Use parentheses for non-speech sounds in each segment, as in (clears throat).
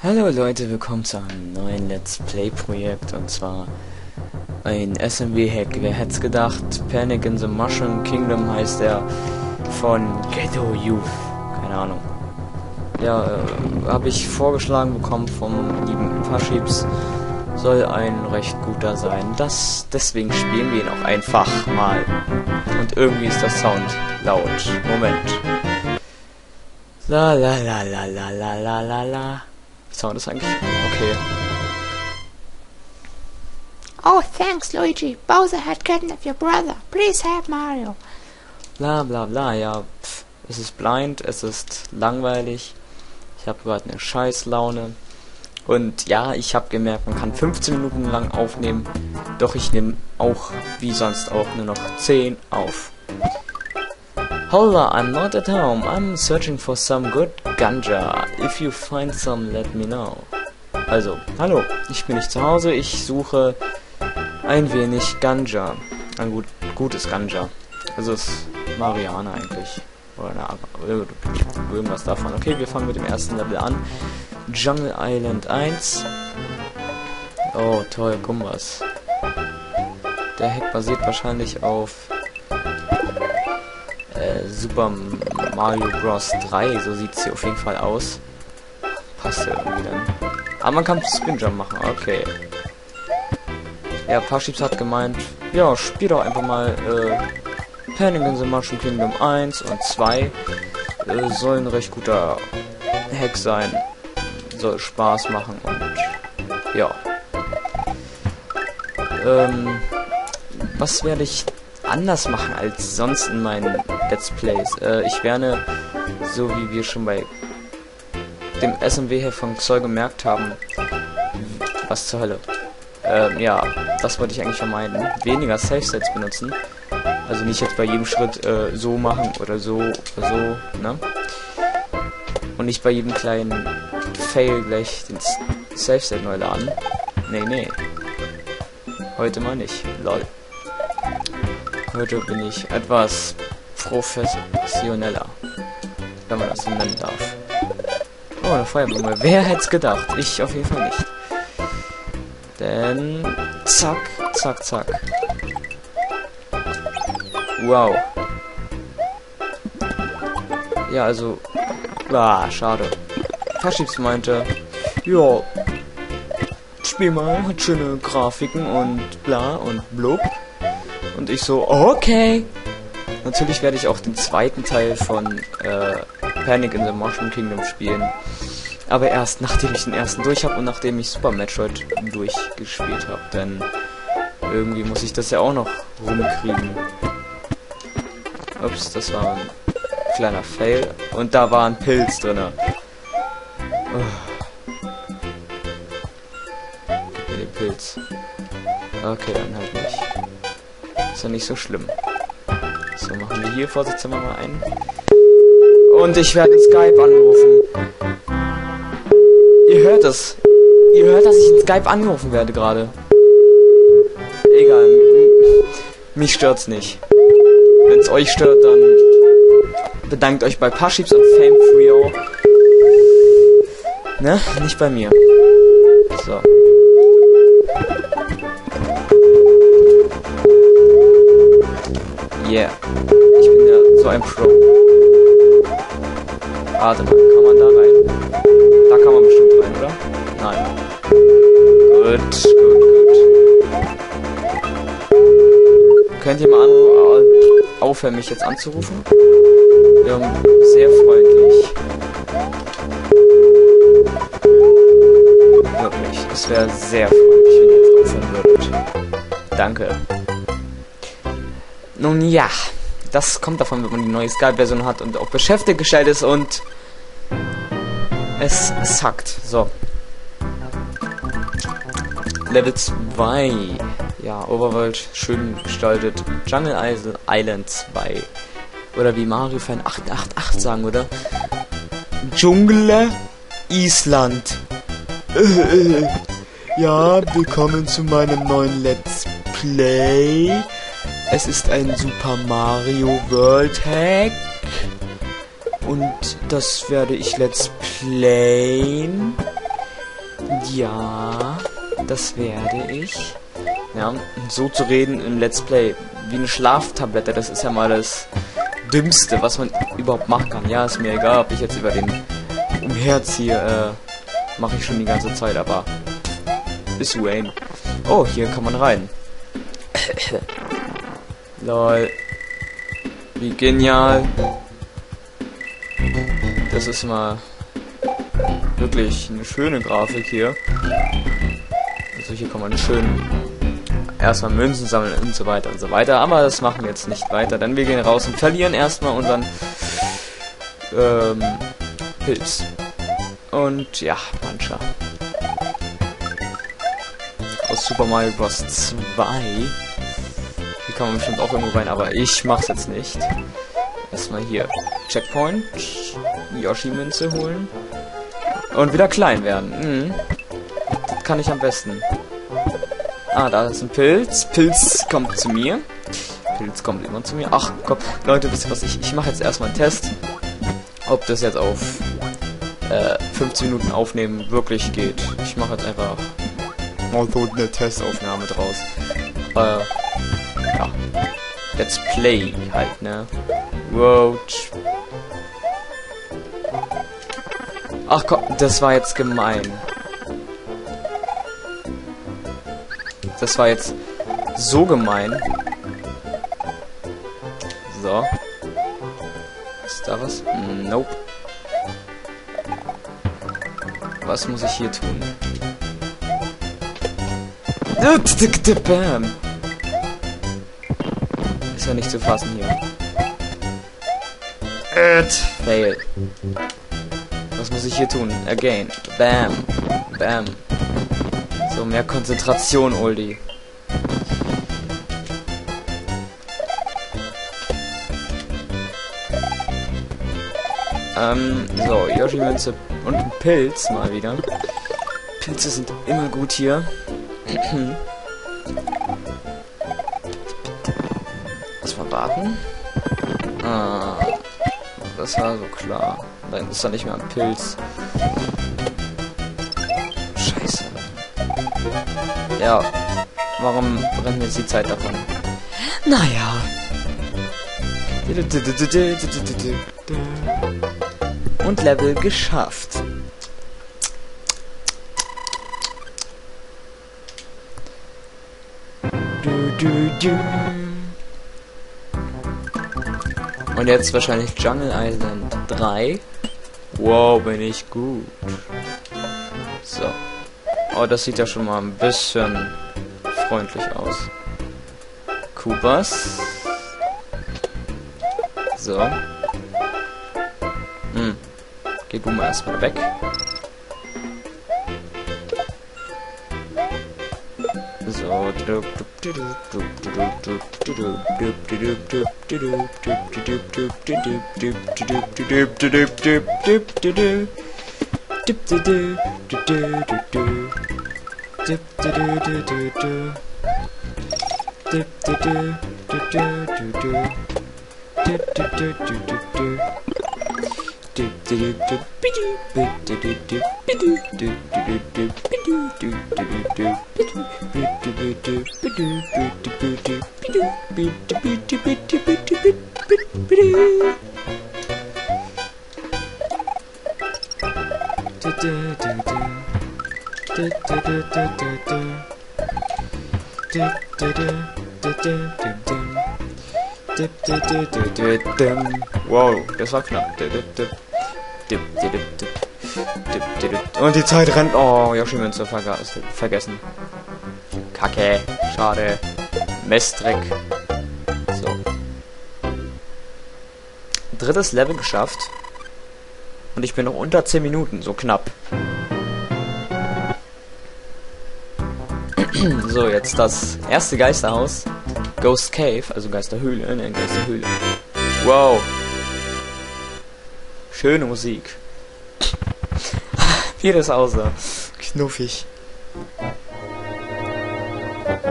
Hallo Leute, willkommen zu einem neuen Let's Play Projekt und zwar ein SMW-Hack. Wer hätte es gedacht? Panic in the Mushroom Kingdom heißt er von Ghetto Youth. Keine Ahnung. Ja, äh, habe ich vorgeschlagen bekommen vom lieben Faschibs. Soll ein recht guter sein. Das, deswegen spielen wir ihn auch einfach mal. Und irgendwie ist der Sound laut. Moment. La la la la la la la la la. Sound ist eigentlich okay. Oh, thanks, Luigi. Bowser had kidnapped your brother. Please help Mario. Bla bla bla, ja. Pff, es ist blind, es ist langweilig. Ich habe gerade eine Scheißlaune. Und ja, ich habe gemerkt, man kann 15 Minuten lang aufnehmen. Doch ich nehme auch, wie sonst auch, nur noch 10 auf. Holla, I'm not at home. I'm searching for some good ganja. If you find some, let me know. Also, hallo, ich bin nicht zu Hause. Ich suche ein wenig Ganja. Ein gut, gutes Ganja. Also es ist Mariana eigentlich. Oder eine, irgendwas davon. Okay, wir fangen mit dem ersten Level an. Jungle Island 1. Oh, toll, Gumbas. Der Hack basiert wahrscheinlich auf äh, Super Mario Bros. 3. So sieht es hier auf jeden Fall aus. Passt ja irgendwie dann. Aber man kann Spinjump machen, okay. Ja, Parships hat gemeint, ja, spiel doch einfach mal äh, Panic in the Mushroom Kingdom 1 und 2. Äh, soll ein recht guter Hack sein. Soll Spaß machen und ja. Ähm, was werde ich anders machen als sonst in meinen Let's Plays? Äh, ich werde, so wie wir schon bei dem SMW von Xoy gemerkt haben, was zur Hölle. Ähm, ja, das wollte ich eigentlich vermeiden. Weniger Safe Sets benutzen. Also nicht jetzt bei jedem Schritt äh, so machen oder so oder so, ne? Und nicht bei jedem kleinen Fail gleich den Safe Set neu laden. Nee, nee. Heute mal nicht. Lol. Heute bin ich etwas professioneller. Wenn man das so nennen darf. Oh, eine Feuerblume. Wer hätte es gedacht? Ich auf jeden Fall nicht. Denn zack, zack, zack. Wow. Ja, also. Ah, schade. Verschiebs meinte, ja, Spiel mal, hat schöne Grafiken und bla und blub. Und ich so, okay. Natürlich werde ich auch den zweiten Teil von äh, Panic in the Mushroom Kingdom spielen. Aber erst nachdem ich den ersten durch habe und nachdem ich Super Metroid durchgespielt habe. Denn irgendwie muss ich das ja auch noch rumkriegen. Ups, das war ein kleiner Fail. Und da war ein Pilz drin. Oh. Okay, dann halt nicht. Ist ja nicht so schlimm. So, machen wir hier vorsichtshalber mal ein. Und ich werde Skype anrufen. Ihr hört es. Ihr hört, dass ich in Skype angerufen werde gerade. Egal. Mich stört's nicht. Wenn es euch stört, dann bedankt euch bei Parships und Fame Frio. Ne? Nicht bei mir. Warte mal, kann man da rein? Da kann man bestimmt rein, oder? Nein. Gut, gut, gut. Könnt ihr mal an aufhören, mich jetzt anzurufen? Ja, sehr freundlich. Wirklich, es wäre sehr freundlich, wenn ihr jetzt aufhören würdet. Danke. Nun ja, das kommt davon, wenn man die neue Skype-Version hat und auch beschäftigt gestellt ist und es sackt. So. Level 2. Ja, Overworld schön gestaltet. Jungle Island 2. Oder wie Mario Fan 888 sagen, oder? Dschungel Island. (laughs) ja, willkommen zu meinem neuen Let's Play. Es ist ein Super Mario World Hack. Und das werde ich let's playen. Ja, das werde ich. Ja, so zu reden im Let's Play wie eine Schlaftablette, das ist ja mal das Dümmste, was man überhaupt machen kann. Ja, ist mir egal, ob ich jetzt über den umherziehe, äh, mache ich schon die ganze Zeit, aber ist Wayne. Oh, hier kann man rein. (laughs) Lol. Wie genial. Das ist mal wirklich eine schöne Grafik hier. Also hier kann man schön erstmal Münzen sammeln und so weiter und so weiter. Aber das machen wir jetzt nicht weiter, denn wir gehen raus und verlieren erstmal unseren ähm, Pilz. Und ja, Puncher. Aus Super Mario Bros. 2. Kann man bestimmt auch irgendwo rein, aber ich mach's jetzt nicht. Erstmal hier Checkpoint, Yoshi-Münze holen und wieder klein werden. Mhm. Das kann ich am besten. Ah, da ist ein Pilz. Pilz kommt zu mir. Pilz kommt immer zu mir. Ach, komm. Leute, wisst ihr was? Ich, ich mache jetzt erstmal einen Test. Ob das jetzt auf äh, 15 Minuten aufnehmen wirklich geht. Ich mache jetzt einfach mal so eine Testaufnahme draus. Äh, ja. Let's Play halt, ne? Roach. Ach komm, das war jetzt gemein. Das war jetzt so gemein. So. Ist da was? Nope. Was muss ich hier tun? Bam. Ja nicht zu fassen hier. It. Fail. Was muss ich hier tun? Again. Bam. Bam. So, mehr Konzentration, Oldie. Ähm, so, Yoshi-Münze und ein Pilz mal wieder. Pilze sind immer gut hier. (clears throat) warten. Ah, das war so klar. Dann ist da nicht mehr ein Pilz. Scheiße. Ja, warum brennt mir jetzt die Zeit davon? Naja. Und Level geschafft. Und jetzt wahrscheinlich Jungle Island 3. Wow, bin ich gut. So. Oh, das sieht ja schon mal ein bisschen freundlich aus. Koopas. So. Hm. Geh du mal erstmal weg. So. Wow, das war knapp. Und die Zeit rennt. Oh, Yoshi-Münze vergessen. Kacke. Schade. Mestdreck. So. Drittes Level geschafft. Und ich bin noch unter 10 Minuten, so knapp. (clears throat) so, jetzt das erste Geisterhaus. Ghost Cave, also Geisterhöhle, ne, Geisterhöhle. Wow. Schöne Musik. Wie das aussah. Knuffig.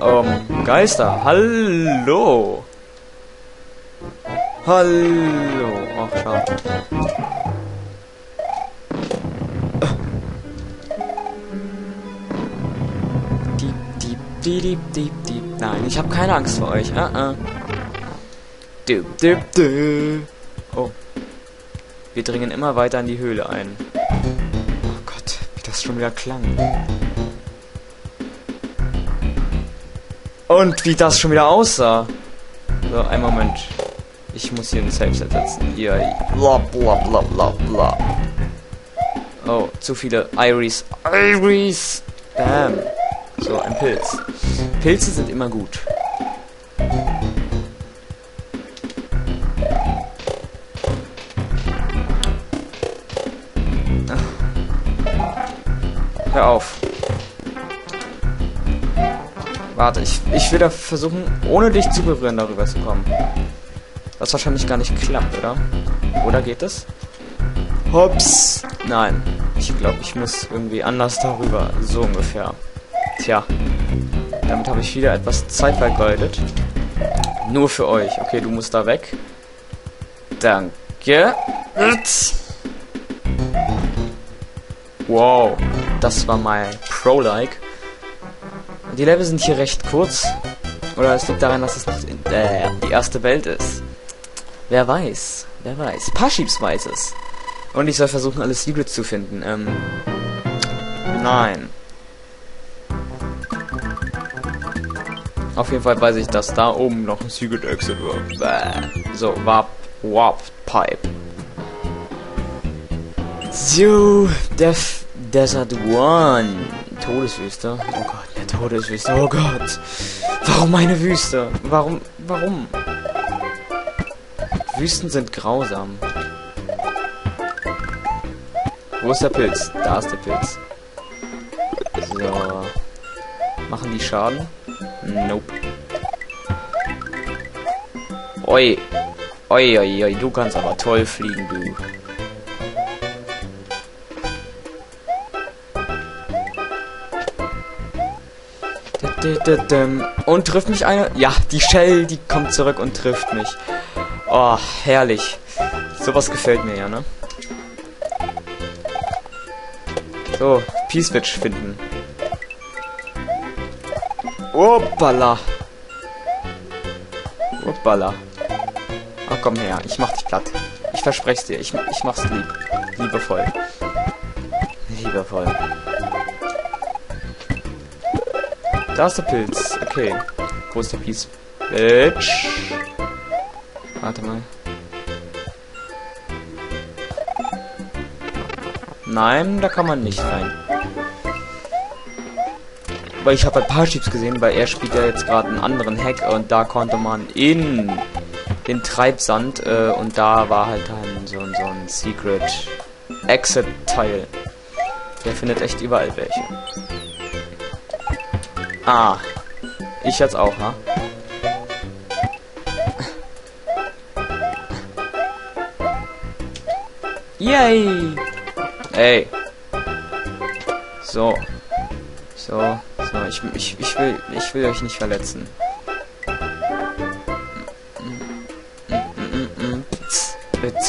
Ähm, Geister, hallo. Hallo. Ach, schade. Diep, diep, diep. Nein, ich habe keine Angst vor euch. Uh -uh. Dip, dip, dip. Oh. Wir dringen immer weiter in die Höhle ein. Schon wieder klang. Und wie das schon wieder aussah. So, einen Moment. Ich muss hier einen Safe-Set setzen. Hier. Bla bla bla bla bla. Oh, zu viele Iris. Iris! Bam. So, ein Pilz. Pilze sind immer gut. Hör auf. Warte, ich, ich will da versuchen, ohne dich zu berühren, darüber zu kommen. Was wahrscheinlich gar nicht klappt, oder? Oder geht es? Hops! Nein. Ich glaube, ich muss irgendwie anders darüber. So ungefähr. Tja. Damit habe ich wieder etwas Zeit vergeudet. Nur für euch. Okay, du musst da weg. Danke. Wow. Das war mal Pro-like. Die Level sind hier recht kurz. Oder es liegt daran, dass es äh, die erste Welt ist. Wer weiß. Wer weiß. Paschips weiß es. Und ich soll versuchen, alle Secrets zu finden. Ähm. Nein. Auf jeden Fall weiß ich, dass da oben noch ein Secret Exit war. Bäh. So, Warp, Warp Pipe. So, Death Desert One. Todeswüste. Oh Gott, eine Todeswüste. Oh Gott. Warum eine Wüste? Warum, warum? Wüsten sind grausam. Wo ist der Pilz? Da ist der Pilz. So. Machen die Schaden? Nope. Oi. Oi, oi, oi. Du kannst aber toll fliegen, du. Und trifft mich eine? Ja, die Shell, die kommt zurück und trifft mich. Oh, herrlich. Sowas gefällt mir ja, ne? So, P-Switch finden. Hoppala. Hoppala. Ach komm her, ich mach dich platt. Ich verspreche dir, ich, ich mach's lieb. Liebevoll. Liebevoll. Da ist der Pilz. Okay. Wo ist der Pilz? Bitch. Warte mal. Nein, da kann man nicht rein. Weil ich habe ein paar Chips gesehen, weil er spielt ja jetzt gerade einen anderen Hack und da konnte man in den Treibsand äh, und da war halt dann so, so ein Secret Exit Teil. Der findet echt überall welche. Ah. Ich jetzt auch, ha? Yay! Ey. So. So. So. Ich, ich, ich will, ich will euch nicht verletzen. Bitte.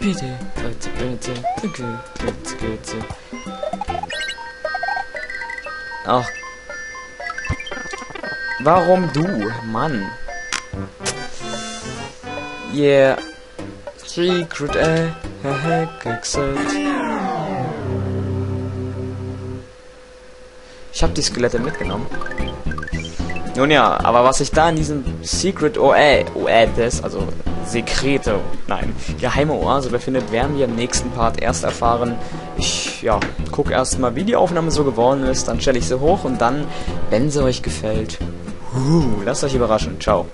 Bitte, bitte. Bitte, bitte, bitte. Ach. Warum du? Mann. Yeah. Secret, äh. Exit. Ich habe die Skelette mitgenommen. Nun ja, aber was ich da in diesem Secret Oasis, also Sekrete, nein, geheime Oase befindet, werden wir im nächsten Part erst erfahren. Ich, ja, guck erstmal, wie die Aufnahme so geworden ist, dann stelle ich sie hoch und dann, wenn sie euch gefällt, uh, lasst euch überraschen. Ciao.